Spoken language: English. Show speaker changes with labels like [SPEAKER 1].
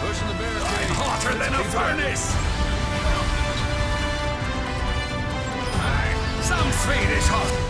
[SPEAKER 1] Pushing the barricade. I'm hotter than a furnace. Some Swedish hot.